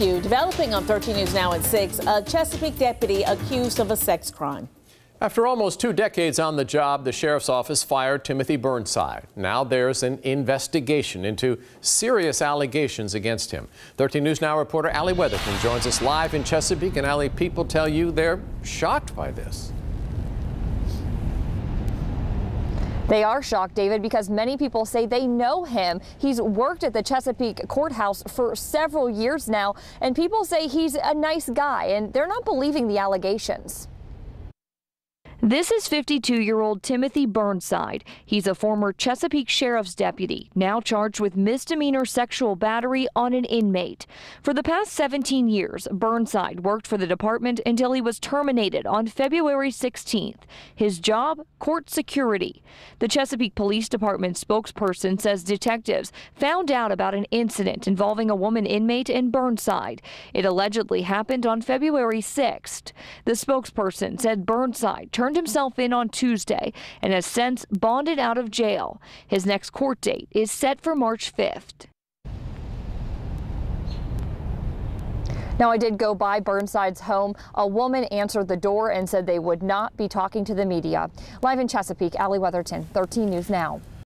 You developing on 13 News Now at 6, a Chesapeake deputy accused of a sex crime. After almost two decades on the job, the sheriff's office fired Timothy Burnside. Now there's an investigation into serious allegations against him. 13 News Now reporter Allie Weatherton joins us live in Chesapeake. And Allie, people tell you they're shocked by this. They are shocked, David, because many people say they know him. He's worked at the Chesapeake courthouse for several years now, and people say he's a nice guy, and they're not believing the allegations. This is 52 year old Timothy Burnside. He's a former Chesapeake Sheriff's deputy, now charged with misdemeanor sexual battery on an inmate. For the past 17 years, Burnside worked for the department until he was terminated on February 16th. His job, court security. The Chesapeake Police Department spokesperson says detectives found out about an incident involving a woman inmate in Burnside. It allegedly happened on February 6th. The spokesperson said Burnside turned turned himself in on Tuesday and has since bonded out of jail. His next court date is set for March 5th. Now, I did go by Burnside's home. A woman answered the door and said they would not be talking to the media. Live in Chesapeake, Allie Weatherton, 13 News Now.